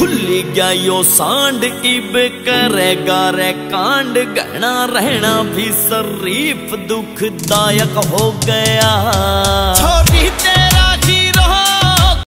खुली गया यो सांड इब करेगा रे कांड। घना रहना भी शरीफ दुखदायक हो गया।